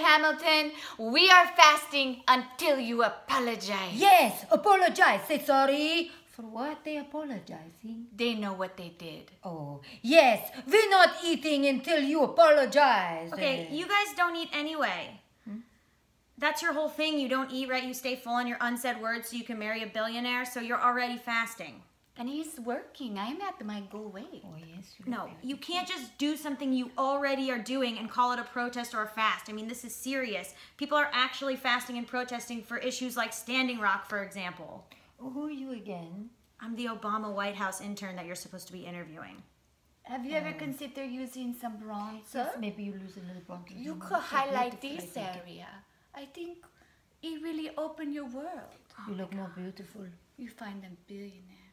Hamilton. We are fasting until you apologize. Yes, apologize. Say sorry. For what they apologizing? They know what they did. Oh, yes. We're not eating until you apologize. Okay, you guys don't eat anyway. Hmm? That's your whole thing. You don't eat right. You stay full on your unsaid words so you can marry a billionaire. So you're already fasting. And he's working. I'm at my go away. Oh, yes. No, you can't just do something you already are doing and call it a protest or a fast. I mean, this is serious. People are actually fasting and protesting for issues like Standing Rock, for example. Oh, who are you again? I'm the Obama White House intern that you're supposed to be interviewing. Have you ever oh. considered using some bronzer? Yes, maybe you lose a little bronze. You could highlight this area. I think it really opened your world. You look more beautiful. You find them billionaires.